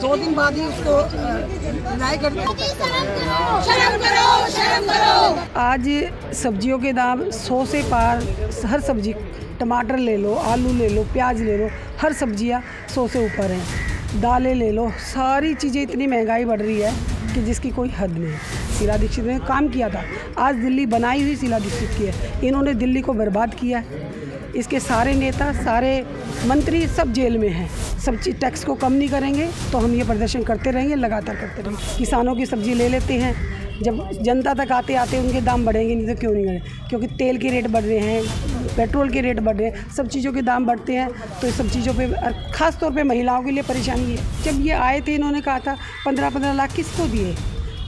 दो दिन बाद ही उसको न्याय कर आज सब्जियों के दाम सौ से पार हर सब्ज़ी टमाटर ले लो आलू ले लो प्याज ले लो हर सब्ज़ियाँ सौ से ऊपर हैं। दालें ले लो सारी चीज़ें इतनी महँगाई बढ़ रही है कि जिसकी कोई हद नहीं। शीला दीक्षित ने काम किया था। आज दिल्ली बनाई हुई शीला दीक्षित की है। इन्होंने दिल्ली को बर्बाद किया है। इसके सारे नेता, सारे मंत्री सब जेल में हैं। सब चीज़ टैक्स को कम नहीं करेंगे तो हम ये प्रदर्शन करते रहेंगे, लगातार करते रहेंगे। किसानों की सब्ज़ी ले लेते हैं। जब जनता तक आते आते उनके दाम बढ़ेंगे, नहीं तो क्यों नहीं बढ़े क्योंकि तेल के रेट बढ़ रहे हैं, पेट्रोल के रेट बढ़ रहे हैं, सब चीज़ों के दाम बढ़ते हैं तो इस सब चीज़ों पे, और ख़ास तौर पे महिलाओं के लिए परेशानी है जब ये आए थे, इन्होंने कहा था, पंद्रह पंद्रह लाख किसको दिए?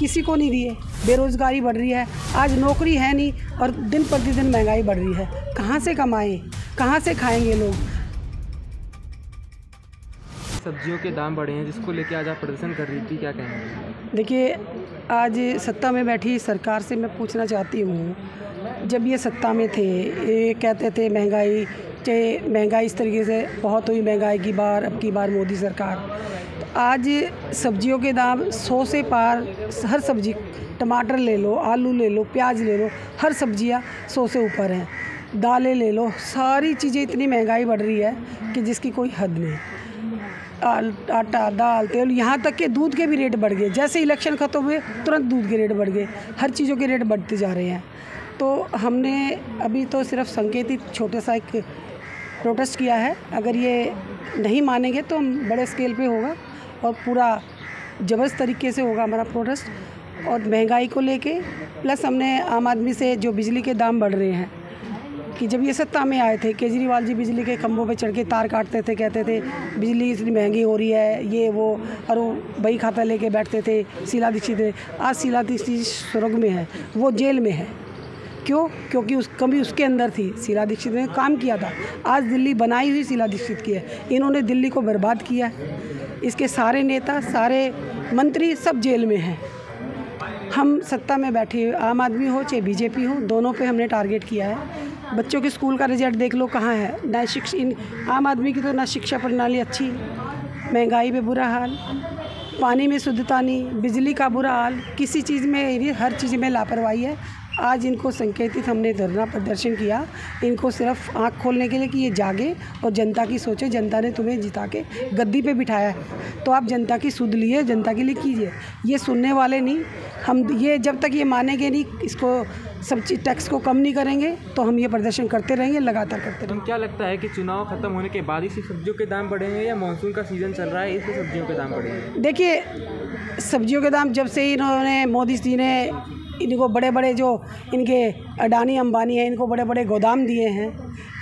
किसी को नहीं दिए बेरोज़गारी बढ़ रही है। आज नौकरी है नहीं और दिन प्रतिदिन महँगाई बढ़ रही है। कहाँ से कमाएँ? कहाँ से खाएँगे लोग? सब्जियों के दाम बढ़े हैं जिसको लेके आज आप प्रदर्शन कर रही थी क्या कहेंगे? देखिए आज सत्ता में बैठी सरकार से मैं पूछना चाहती हूँ। जब ये सत्ता में थे ये कहते थे महँगाई चाहे महँगाई इस तरीके से बहुत हुई महँगाई की बार अब की बार मोदी सरकार। आज सब्जियों के दाम सौ से पार, हर सब्ज़ी, टमाटर ले लो, आलू ले लो, प्याज ले लो, हर सब्ज़ियाँ सौ से ऊपर हैं। दालें ले लो, सारी चीज़ें इतनी महँगाई बढ़ रही है कि जिसकी कोई हद नहीं। आटा, दाल, तेल, यहाँ तक के दूध के भी रेट बढ़ गए। जैसे इलेक्शन ख़त्म हुए, तुरंत दूध के रेट बढ़ गए। हर चीज़ों के रेट बढ़ते जा रहे हैं। तो हमने अभी तो सिर्फ़ संकेतित छोटे सा एक प्रोटेस्ट किया है। अगर ये नहीं मानेंगे तो हम बड़े स्केल पे होगा। और पूरा ज़बरदस्त तरीके से होगा हमारा प्रोटेस्ट और महँगाई को लेके प्लस हमने आम आदमी से जो बिजली के दाम बढ़ रहे हैं, कि जब ये सत्ता में आए थे, केजरीवाल जी बिजली के खंभों पे चढ़ के तार काटते थे, कहते थे, बिजली इतनी महँगी हो रही है, ये, वो, और बही खाता लेके बैठते थे, शीला दीक्षित, आज शीला दीक्षित स्वर्ग में है, वो जेल में है। क्यों? क्योंकि उस, कभी उसके अंदर थी, शीला दीक्षित ने काम किया था। आज दिल्ली बनाई हुई शीला दीक्षित की है। इन्होंने दिल्ली को बर्बाद किया है। इसके सारे नेता, सारे मंत्री सब जेल में हैं। हम सत्ता में बैठे हुए, आम आदमी हो चाहे बीजेपी हो, दोनों पे हमने टारगेट किया है। बच्चों के स्कूल का रिज़ल्ट देख लो कहाँ है। ना शिक्षा, इन आम आदमी की तो ना शिक्षा प्रणाली अच्छी, महँगाई में बुरा हाल, पानी में शुद्धता नहीं, बिजली का बुरा हाल, किसी चीज़ में हर चीज़ में लापरवाही है। आज इनको संकेतित हमने धरना प्रदर्शन किया। इनको सिर्फ़ आँख खोलने के लिए कि ये जागे और जनता की सोचे जनता ने तुम्हें जिता के गद्दी पे बिठाया है। तो आप जनता की सुध लिए जनता के लिए कीजिए। ये सुनने वाले नहीं हम ये जब तक ये मानेंगे नहीं इसको सब चीज़ टैक्स को कम नहीं करेंगे तो हम ये प्रदर्शन करते रहेंगे लगातार करते रहेंगे क्या लगता है कि चुनाव खत्म होने के बाद ही सब्जियों के दाम बढ़ेंगे या मानसून का सीज़न चल रहा है इसलिए सब्जियों के दाम बढ़ेंगे देखिए सब्जियों के दाम जब से इन्होंने मोदी जी ने इनको बड़े बड़े जो इनके अडानी अंबानी हैं, इनको बड़े बड़े गोदाम दिए हैं।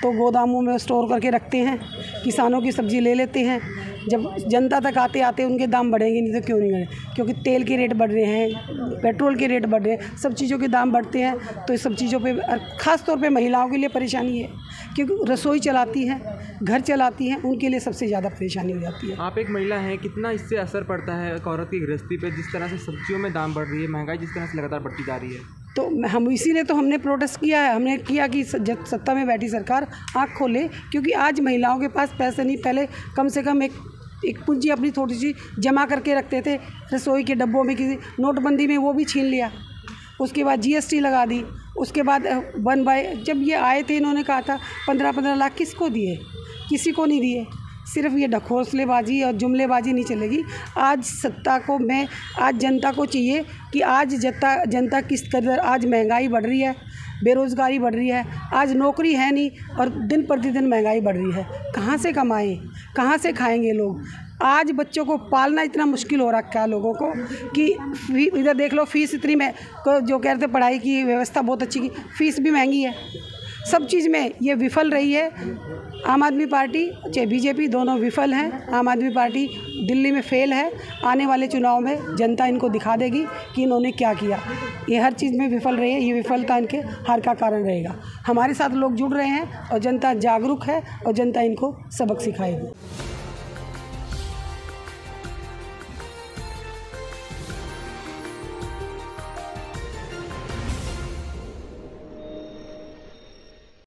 तो गोदामों में स्टोर करके रखते हैं, किसानों की सब्ज़ी ले लेते हैं। जब जनता तक आते आते उनके दाम बढ़ेंगे, नहीं तो क्यों नहीं बढ़े क्योंकि तेल के रेट बढ़ रहे हैं, पेट्रोल के रेट बढ़ रहे हैं, सब चीज़ों के दाम बढ़ते हैं। तो इस सब चीज़ों पर ख़ास तौर महिलाओं के लिए परेशानी है। क्योंकि रसोई चलाती हैं घर चलाती हैं उनके लिए सबसे ज़्यादा परेशानी हो जाती है। आप एक महिला हैं कितना इससे असर पड़ता है एक औरत की गृहस्थी पर जिस तरह से सब्जियों में दाम बढ़ रही है महँगाई जिस तरह से लगातार बढ़ती जा रही है। तो हम इसीलिए तो हमने प्रोटेस्ट किया है। हमने किया कि जब सत्ता में बैठी सरकार आँख खोले क्योंकि आज महिलाओं के पास पैसे नहीं। पहले कम से कम एक एक पूंजी अपनी थोड़ी सी जमा करके रखते थे। रसोई के डब्बों में किसी नोटबंदी में वो भी छीन लिया। उसके बाद जीएसटी लगा दी। उसके बाद वन बाय, जब ये आए थे, इन्होंने कहा था, पंद्रह पंद्रह लाख किसको दिए? किसी को नहीं दिए। सिर्फ़ ये ढकोसलेबाजी और जुमलेबाजी नहीं चलेगी। आज सत्ता को मैं, आज जनता को चाहिए कि आज जनता जनता किस कदर, आज महँगाई बढ़ रही है, बेरोज़गारी बढ़ रही है, आज नौकरी है नहीं और दिन प्रतिदिन महँगाई बढ़ रही है। कहाँ से कमाएँ? कहाँ से खाएँगे लोग? आज बच्चों को पालना इतना मुश्किल हो रखा है लोगों को कि इधर देख लो फ़ीस इतनी में जो कह रहे थे पढ़ाई की व्यवस्था बहुत अच्छी की, फ़ीस भी महँगी है। सब चीज़ में ये विफल रही है। आम आदमी पार्टी, चाहे बीजेपी, दोनों विफल हैं। आम आदमी पार्टी दिल्ली में फेल है। आने वाले चुनाव में जनता इनको दिखा देगी कि इन्होंने क्या किया। ये हर चीज़ में विफल रही है। ये विफलता इनके हार का कारण रहेगा। हमारे साथ लोग जुड़ रहे हैं और जनता जागरूक है और जनता इनको सबक सिखाएगी।